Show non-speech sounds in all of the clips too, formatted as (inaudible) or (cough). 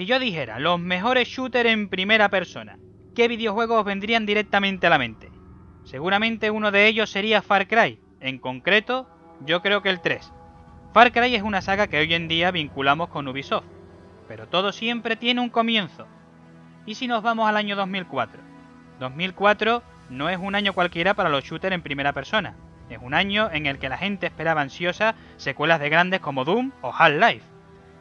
Si yo dijera los mejores shooters en primera persona, ¿qué videojuegos vendrían directamente a la mente? Seguramente uno de ellos sería Far Cry, en concreto, yo creo que el 3. Far Cry es una saga que hoy en día vinculamos con Ubisoft, pero todo siempre tiene un comienzo. ¿Y si nos vamos al año 2004? 2004 no es un año cualquiera para los shooters en primera persona. Es un año en el que la gente esperaba ansiosa secuelas de grandes como Doom o Half-Life.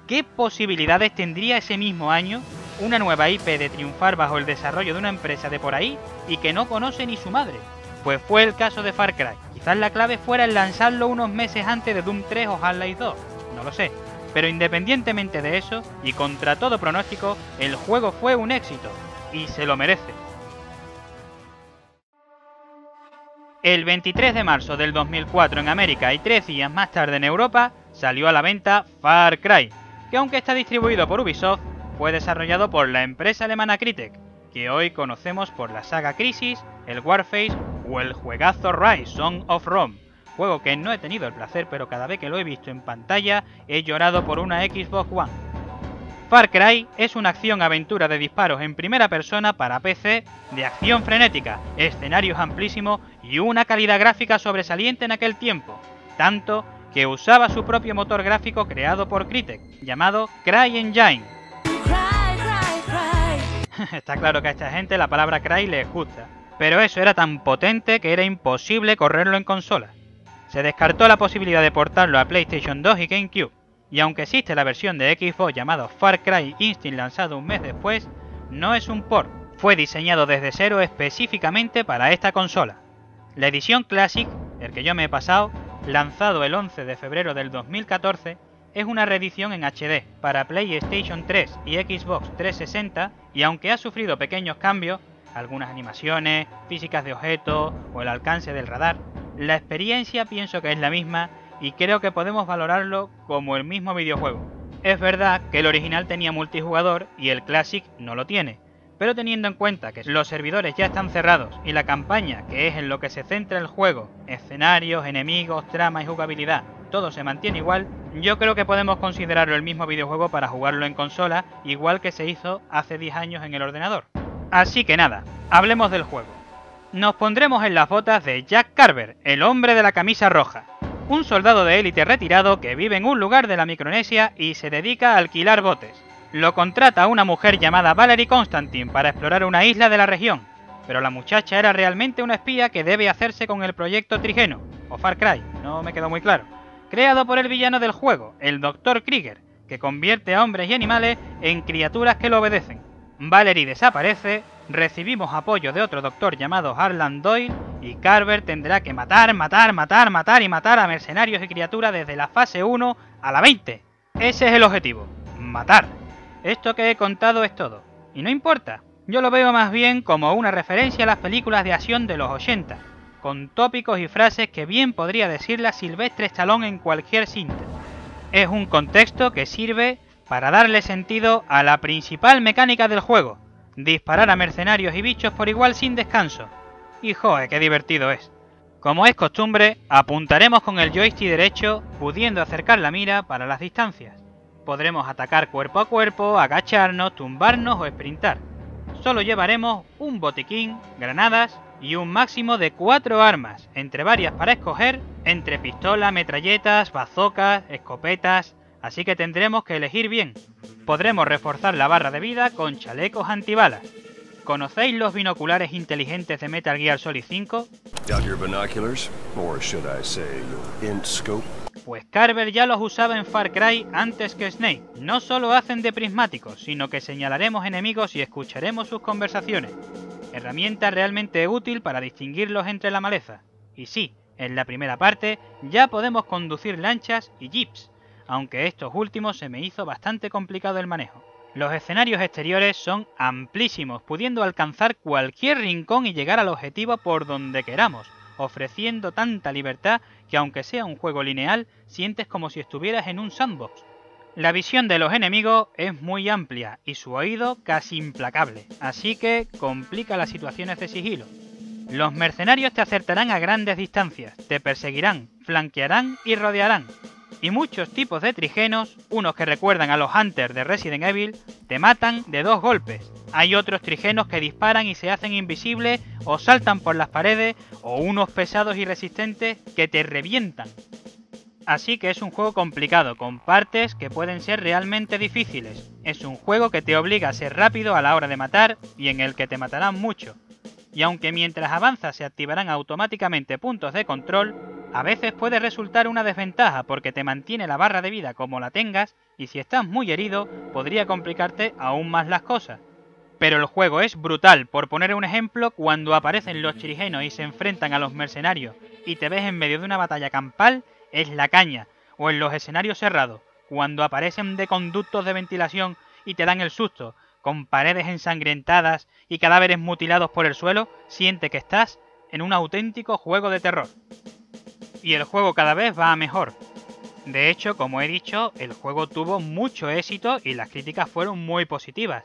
¿Qué posibilidades tendría ese mismo año una nueva IP de triunfar bajo el desarrollo de una empresa de por ahí y que no conoce ni su madre? Pues fue el caso de Far Cry. Quizás la clave fuera el lanzarlo unos meses antes de Doom 3 o Half-Life 2, no lo sé. Pero independientemente de eso, y contra todo pronóstico, el juego fue un éxito, y se lo merece. El 23 de marzo del 2004 en América y tres días más tarde en Europa, salió a la venta Far Cry, que aunque está distribuido por Ubisoft, fue desarrollado por la empresa alemana Crytek, que hoy conocemos por la saga Crisis, el Warface o el juegazo Rise Song of Rome, juego que no he tenido el placer pero cada vez que lo he visto en pantalla he llorado por una Xbox One. Far Cry es una acción-aventura de disparos en primera persona para PC, de acción frenética, escenarios amplísimos y una calidad gráfica sobresaliente en aquel tiempo, tanto que usaba su propio motor gráfico creado por Crytek, llamado CryEngine. (laughs) Está claro que a esta gente la palabra Cry les gusta, pero eso era tan potente que era imposible correrlo en consola. Se descartó la posibilidad de portarlo a PlayStation 2 y GameCube, y aunque existe la versión de Xbox llamado Far Cry Instinct lanzado un mes después, no es un port, fue diseñado desde cero específicamente para esta consola. La edición Classic, el que yo me he pasado, lanzado el 11 de febrero del 2014, es una reedición en HD para PlayStation 3 y Xbox 360 y aunque ha sufrido pequeños cambios, algunas animaciones, físicas de objetos o el alcance del radar, la experiencia pienso que es la misma y creo que podemos valorarlo como el mismo videojuego. Es verdad que el original tenía multijugador y el Classic no lo tiene, pero teniendo en cuenta que los servidores ya están cerrados y la campaña, que es en lo que se centra el juego, escenarios, enemigos, trama y jugabilidad, todo se mantiene igual, yo creo que podemos considerarlo el mismo videojuego para jugarlo en consola, igual que se hizo hace 10 años en el ordenador. Así que nada, hablemos del juego. Nos pondremos en las botas de Jack Carver, el hombre de la camisa roja, un soldado de élite retirado que vive en un lugar de la Micronesia y se dedica a alquilar botes. Lo contrata una mujer llamada Valerie Constantine para explorar una isla de la región, pero la muchacha era realmente una espía que debe hacerse con el proyecto Trigeno, o Far Cry, no me quedó muy claro, creado por el villano del juego, el Dr. Krieger, que convierte a hombres y animales en criaturas que lo obedecen. Valerie desaparece, recibimos apoyo de otro doctor llamado Harlan Doyle y Carver tendrá que matar, matar, matar, matar y matar a mercenarios y criaturas desde la fase 1 a la 20. Ese es el objetivo, matar. Esto que he contado es todo. Y no importa, yo lo veo más bien como una referencia a las películas de acción de los 80, con tópicos y frases que bien podría decirla Silvestre Stallone en cualquier cinta. Es un contexto que sirve para darle sentido a la principal mecánica del juego, disparar a mercenarios y bichos por igual sin descanso. Y joe, qué divertido es. Como es costumbre, apuntaremos con el joystick derecho, pudiendo acercar la mira para las distancias. Podremos atacar cuerpo a cuerpo, agacharnos, tumbarnos o sprintar. Solo llevaremos un botiquín, granadas y un máximo de cuatro armas, entre varias para escoger, entre pistolas, metralletas, bazocas, escopetas, así que tendremos que elegir bien. Podremos reforzar la barra de vida con chalecos antibalas. ¿Conocéis los binoculares inteligentes de Metal Gear Solid 5? Pues Carver ya los usaba en Far Cry antes que Snake. No solo hacen de prismáticos, sino que señalaremos enemigos y escucharemos sus conversaciones. Herramienta realmente útil para distinguirlos entre la maleza. Y sí, en la primera parte ya podemos conducir lanchas y jeeps, aunque estos últimos se me hizo bastante complicado el manejo. Los escenarios exteriores son amplísimos, pudiendo alcanzar cualquier rincón y llegar al objetivo por donde queramos, ofreciendo tanta libertad que aunque sea un juego lineal, sientes como si estuvieras en un sandbox. La visión de los enemigos es muy amplia y su oído casi implacable, así que complica las situaciones de sigilo. Los mercenarios te acertarán a grandes distancias, te perseguirán, flanquearán y rodearán, Y muchos tipos de trigenos, unos que recuerdan a los Hunters de Resident Evil, te matan de dos golpes. Hay otros trigenos que disparan y se hacen invisibles o saltan por las paredes, o unos pesados y resistentes que te revientan. Así que es un juego complicado, con partes que pueden ser realmente difíciles. Es un juego que te obliga a ser rápido a la hora de matar y en el que te matarán mucho. Y aunque mientras avanzas se activarán automáticamente puntos de control, a veces puede resultar una desventaja porque te mantiene la barra de vida como la tengas y si estás muy herido podría complicarte aún más las cosas. Pero el juego es brutal, por poner un ejemplo, cuando aparecen los chirigenos y se enfrentan a los mercenarios y te ves en medio de una batalla campal, es la caña, o en los escenarios cerrados, cuando aparecen de conductos de ventilación y te dan el susto, con paredes ensangrentadas y cadáveres mutilados por el suelo, siente que estás en un auténtico juego de terror y el juego cada vez va a mejor. De hecho, como he dicho, el juego tuvo mucho éxito y las críticas fueron muy positivas.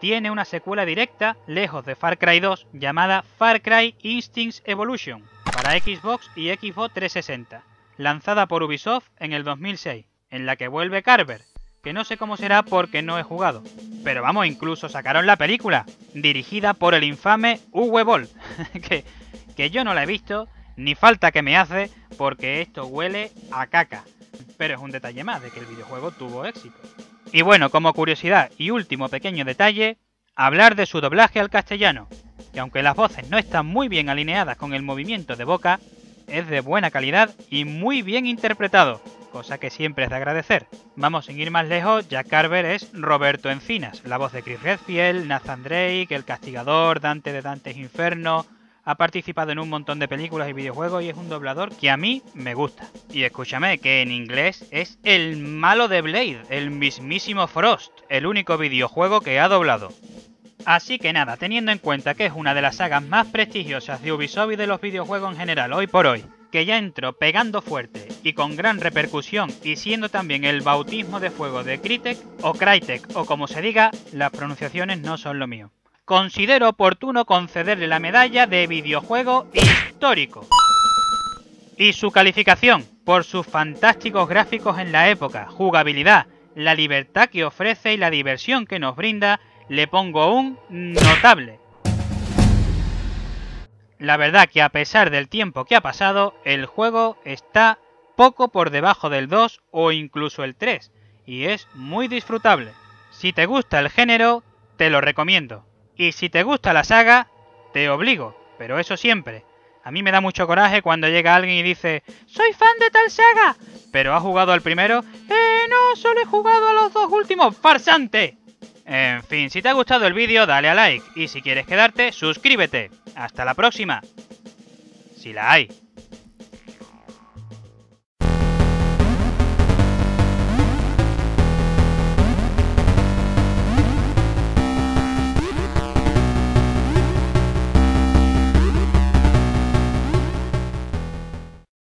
Tiene una secuela directa, lejos de Far Cry 2, llamada Far Cry Instincts Evolution, para Xbox y Xbox 360, lanzada por Ubisoft en el 2006, en la que vuelve Carver, que no sé cómo será porque no he jugado. Pero vamos, incluso sacaron la película, dirigida por el infame Uwe Boll, (laughs) que, que yo no la he visto ni falta que me hace porque esto huele a caca. Pero es un detalle más de que el videojuego tuvo éxito. Y bueno, como curiosidad y último pequeño detalle, hablar de su doblaje al castellano, que aunque las voces no están muy bien alineadas con el movimiento de boca, es de buena calidad y muy bien interpretado, cosa que siempre es de agradecer. Vamos, sin ir más lejos, Jack Carver es Roberto Encinas, la voz de Chris Redfield, Nathan Drake, El Castigador, Dante de Dantes Inferno, ha participado en un montón de películas y videojuegos y es un doblador que a mí me gusta. Y escúchame, que en inglés es el malo de Blade, el mismísimo Frost, el único videojuego que ha doblado. Así que nada, teniendo en cuenta que es una de las sagas más prestigiosas de Ubisoft y de los videojuegos en general hoy por hoy, que ya entró pegando fuerte y con gran repercusión y siendo también el bautismo de fuego de Crytek o Crytek o como se diga, las pronunciaciones no son lo mío considero oportuno concederle la medalla de videojuego histórico. Y su calificación, por sus fantásticos gráficos en la época, jugabilidad, la libertad que ofrece y la diversión que nos brinda, le pongo un notable. La verdad que a pesar del tiempo que ha pasado, el juego está poco por debajo del 2 o incluso el 3, y es muy disfrutable. Si te gusta el género, te lo recomiendo. Y si te gusta la saga, te obligo, pero eso siempre. A mí me da mucho coraje cuando llega alguien y dice, soy fan de tal saga, pero ha jugado al primero. Eh, no, solo he jugado a los dos últimos, farsante. En fin, si te ha gustado el vídeo, dale a like. Y si quieres quedarte, suscríbete. Hasta la próxima. Si la hay.